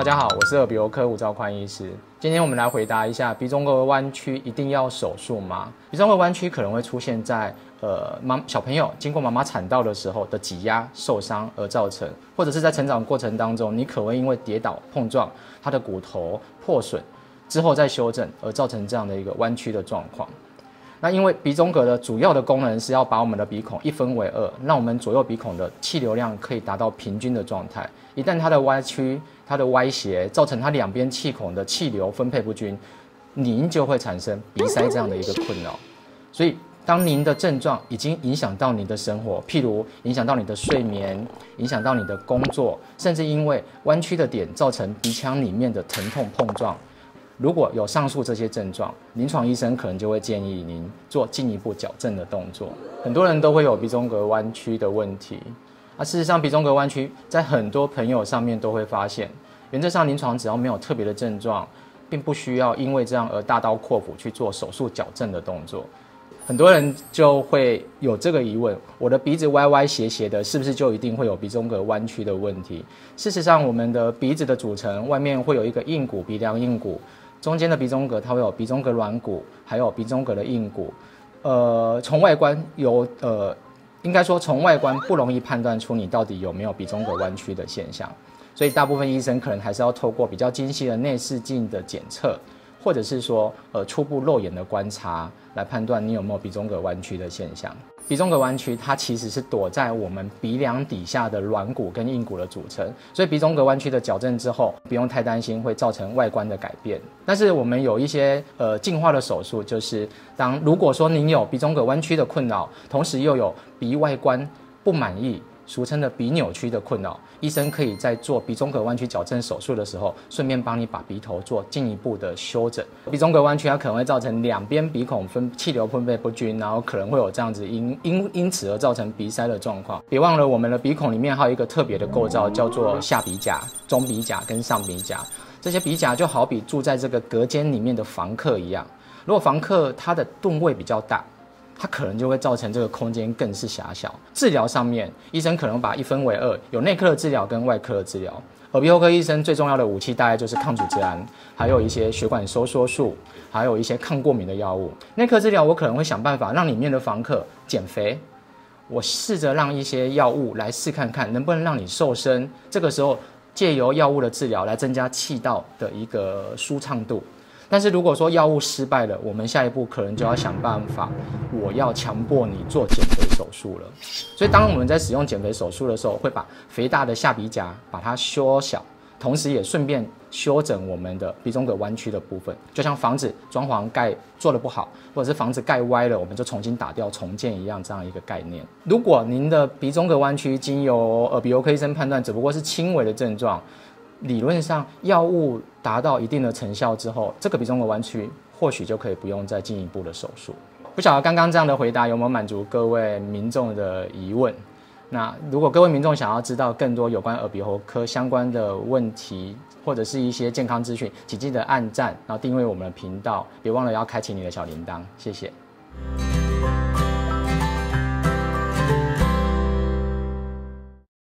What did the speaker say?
大家好，我是耳鼻喉科吴兆宽医师。今天我们来回答一下鼻中隔弯曲一定要手术吗？鼻中隔弯曲可能会出现在呃妈小朋友经过妈妈产道的时候的挤压受伤而造成，或者是在成长过程当中，你可能因为跌倒碰撞，他的骨头破损之后再修正而造成这样的一个弯曲的状况。那因为鼻中隔的主要的功能是要把我们的鼻孔一分为二，让我们左右鼻孔的气流量可以达到平均的状态。一旦它的歪曲、它的歪斜，造成它两边气孔的气流分配不均，您就会产生鼻塞这样的一个困扰。所以，当您的症状已经影响到您的生活，譬如影响到你的睡眠，影响到你的工作，甚至因为弯曲的点造成鼻腔里面的疼痛碰撞。如果有上述这些症状，临床医生可能就会建议您做进一步矫正的动作。很多人都会有鼻中隔弯曲的问题，啊，事实上鼻中隔弯曲在很多朋友上面都会发现。原则上，临床只要没有特别的症状，并不需要因为这样而大刀阔斧去做手术矫正的动作。很多人就会有这个疑问：我的鼻子歪歪斜斜的，是不是就一定会有鼻中隔弯曲的问题？事实上，我们的鼻子的组成外面会有一个硬骨，鼻梁硬骨。中间的鼻中隔，它会有鼻中隔软骨，还有鼻中隔的硬骨。呃，从外观有呃，应该说从外观不容易判断出你到底有没有鼻中隔弯曲的现象，所以大部分医生可能还是要透过比较精细的内视镜的检测，或者是说呃初步肉眼的观察来判断你有没有鼻中隔弯曲的现象。鼻中隔弯曲，它其实是躲在我们鼻梁底下的软骨跟硬骨的组成，所以鼻中隔弯曲的矫正之后，不用太担心会造成外观的改变。但是我们有一些呃进化的手术，就是当如果说您有鼻中隔弯曲的困扰，同时又有鼻外观不满意。俗称的鼻扭曲的困扰，医生可以在做鼻中隔弯曲矫正手术的时候，顺便帮你把鼻头做进一步的修整。鼻中隔弯曲它可能会造成两边鼻孔分气流分配不均，然后可能会有这样子因因因此而造成鼻塞的状况。别忘了，我们的鼻孔里面还有一个特别的构造，叫做下鼻甲、中鼻甲跟上鼻甲。这些鼻甲就好比住在这个隔间里面的房客一样。如果房客他的吨位比较大。它可能就会造成这个空间更是狭小。治疗上面，医生可能把一分为二，有内科的治疗跟外科的治疗。耳鼻喉科医生最重要的武器大概就是抗组织胺，还有一些血管收缩术，还有一些抗过敏的药物。内科治疗我可能会想办法让里面的房客减肥，我试着让一些药物来试看看能不能让你瘦身。这个时候借由药物的治疗来增加气道的一个舒畅度。但是如果说药物失败了，我们下一步可能就要想办法，我要强迫你做减肥手术了。所以当我们在使用减肥手术的时候，会把肥大的下鼻甲把它缩小，同时也顺便修整我们的鼻中隔弯曲的部分。就像房子装潢盖做的不好，或者是房子盖歪了，我们就重新打掉重建一样，这样一个概念。如果您的鼻中隔弯曲经由耳鼻喉科医生判断只不过是轻微的症状。理论上，药物达到一定的成效之后，这个鼻中隔弯曲或许就可以不用再进一步的手术。不晓得刚刚这样的回答有没有满足各位民众的疑问？那如果各位民众想要知道更多有关耳鼻喉科相关的问题，或者是一些健康资讯，请记得按赞，然后订阅我们的频道，别忘了要开启你的小铃铛。谢谢。